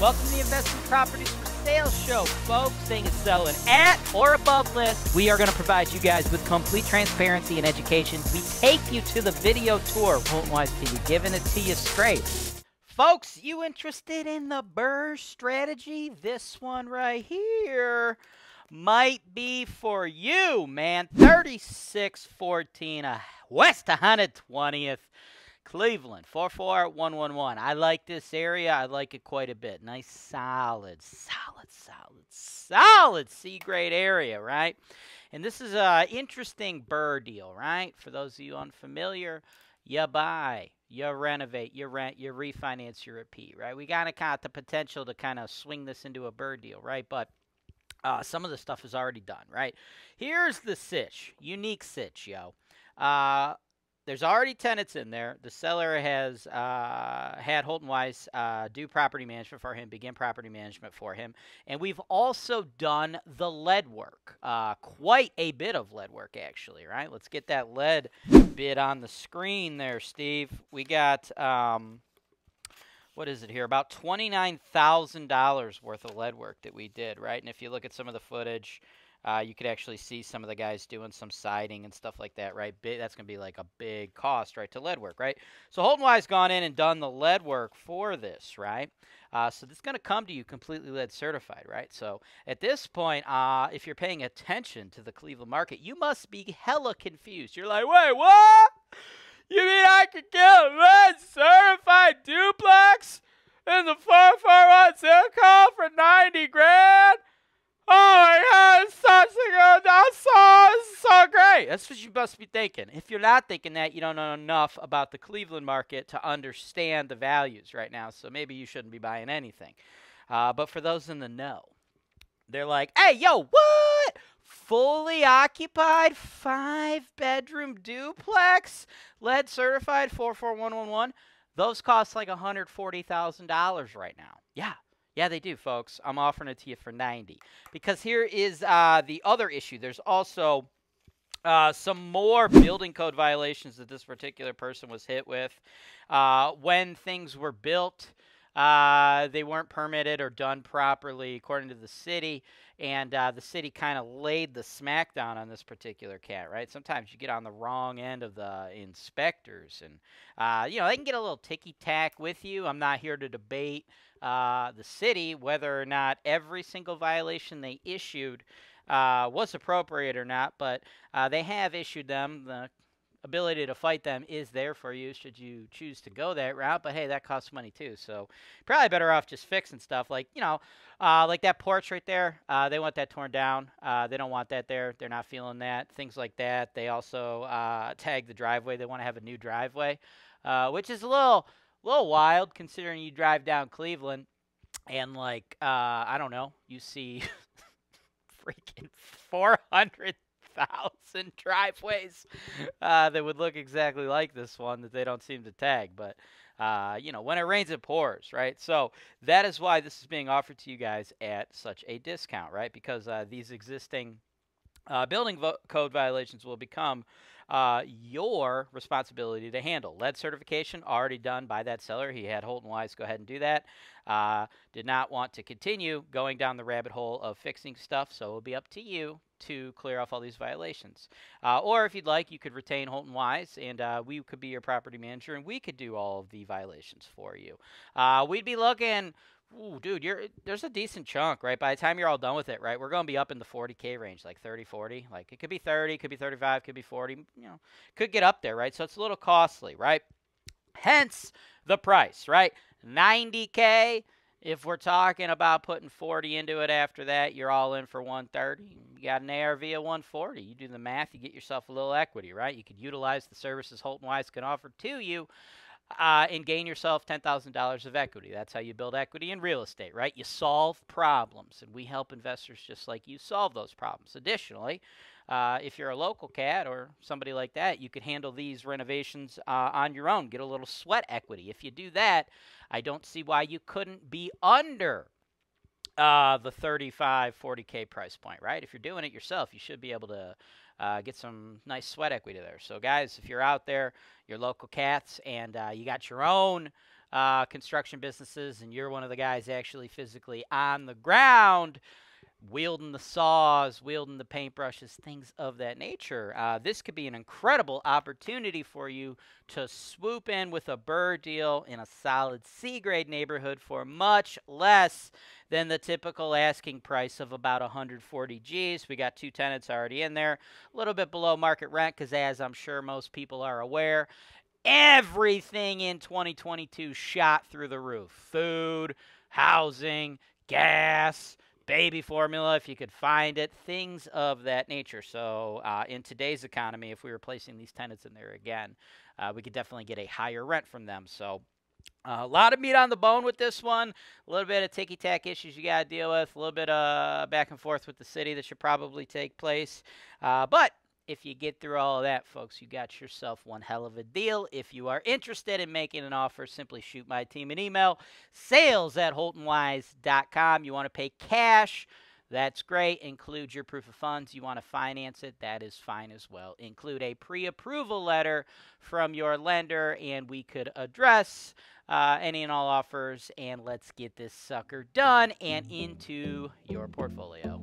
Welcome to the Investment Properties for Sale Show, folks. Saying it's selling at or above list. We are going to provide you guys with complete transparency and education. We take you to the video tour. Won't lie to you, giving it to you straight. Folks, you interested in the BRRRR strategy? This one right here might be for you, man. 3614 uh, West 120th. Cleveland, 44111. I like this area. I like it quite a bit. Nice, solid, solid, solid, solid C grade area, right? And this is an interesting BRRRR deal, right? For those of you unfamiliar, you buy, you renovate, you rent, you refinance, you repeat, right? We kind of got the potential to kind of swing this into a BRRRR deal, right? But uh, some of the stuff is already done, right? Here's the sitch, unique sitch, yo. Uh, there's already tenants in there. The seller has uh, had Holton Wise uh, do property management for him, begin property management for him, and we've also done the lead work. Uh, quite a bit of lead work, actually. Right? Let's get that lead bit on the screen there, Steve. We got. Um, what is it here? About $29,000 worth of lead work that we did, right? And if you look at some of the footage, uh, you could actually see some of the guys doing some siding and stuff like that, right? That's going to be like a big cost, right, to lead work, right? So Holton Wise gone in and done the lead work for this, right? Uh, so it's going to come to you completely lead certified, right? So at this point, uh, if you're paying attention to the Cleveland market, you must be hella confused. You're like, wait, what? You mean I could get a lead certified duplex in the 441 Zilco for 90 grand? Oh my god, it's such a good, that's so, That's what you must be thinking. If you're not thinking that, you don't know enough about the Cleveland market to understand the values right now, so maybe you shouldn't be buying anything. Uh, but for those in the know, they're like, hey, yo, what? Fully occupied five bedroom duplex, lead certified 44111. Those cost like $140,000 right now. Yeah, yeah, they do, folks. I'm offering it to you for 90. Because here is uh, the other issue. There's also uh, some more building code violations that this particular person was hit with. Uh, when things were built, uh, they weren't permitted or done properly according to the city, and uh, the city kind of laid the smackdown on this particular cat. Right? Sometimes you get on the wrong end of the inspectors, and uh, you know they can get a little ticky tack with you. I'm not here to debate uh, the city whether or not every single violation they issued uh, was appropriate or not, but uh, they have issued them. The ability to fight them is there for you should you choose to go that route. But hey, that costs money too, so probably better off just fixing stuff like you know, uh, like that porch right there. Uh, they want that torn down. Uh, they don't want that there. They're not feeling that. Things like that. They also uh, tag the driveway. They want to have a new driveway, uh, which is a little little wild considering you drive down Cleveland and like uh, I don't know, you see freaking four hundred thousand driveways uh, that would look exactly like this one that they don't seem to tag. But uh, you know, when it rains, it pours, right? So that is why this is being offered to you guys at such a discount, right? Because uh, these existing uh, building vo- code violations will become uh, your responsibility to handle. Lead certification already done by that seller. He had Holton Wise go ahead and do that. Uh, did not want to continue going down the rabbit hole of fixing stuff, so it'll be up to you to clear off all these violations. Uh, or if you'd like, you could retain Holton Wise, and uh, we could be your property manager, and we could do all of the violations for you. Uh, we'd be looking Ooh, dude, you're there's a decent chunk, right? By the time you're all done with it, right? We're going to be up in the 40k range, like 30, 40. Like it could be 30, could be 35, could be 40, you know. Could get up there, right? So it's a little costly, right? Hence the price, right? 90k. If we're talking about putting 40 into it after that, you're all in for 130. You got an ARV of 140. You do the math, you get yourself a little equity, right? You could utilize the services Holton Wise can offer to you uh, and gain yourself $10,000 of equity. That's how you build equity in real estate, right? You solve problems, and we help investors just like you solve those problems. Additionally, uh, if you're a local cat or somebody like that, you could handle these renovations uh, on your own, get a little sweat equity. If you do that, I don't see why you couldn't be under uh, the 35, 40K price point, right? If you're doing it yourself, you should be able to uh, get some nice sweat equity there. So, guys, if you're out there, your local cats, and uh, you got your own uh, construction businesses and you're one of the guys actually physically on the ground wielding the saws, wielding the paintbrushes, things of that nature. Uh, this could be an incredible opportunity for you to swoop in with a BRRRR deal in a solid C grade neighborhood for much less than the typical asking price of about 140 G's. We got two tenants already in there, a little bit below market rent because, as I'm sure most people are aware, everything in 2022 shot through the roof food, housing, gas baby formula if you could find it, things of that nature. So, uh, in today's economy, if we were placing these tenants in there again, uh, we could definitely get a higher rent from them. So, uh, a lot of meat on the bone with this one. A little bit of ticky tack issues you got to deal with. A little bit of back and forth with the city that should probably take place. Uh, but if you get through all of that, folks, you got yourself one hell of a deal. If you are interested in making an offer, simply shoot my team an email sales at holtonwise.com. You want to pay cash. That's great. Include your proof of funds. You want to finance it. That is fine as well. Include a pre approval letter from your lender, and we could address uh, any and all offers. And let's get this sucker done and into your portfolio.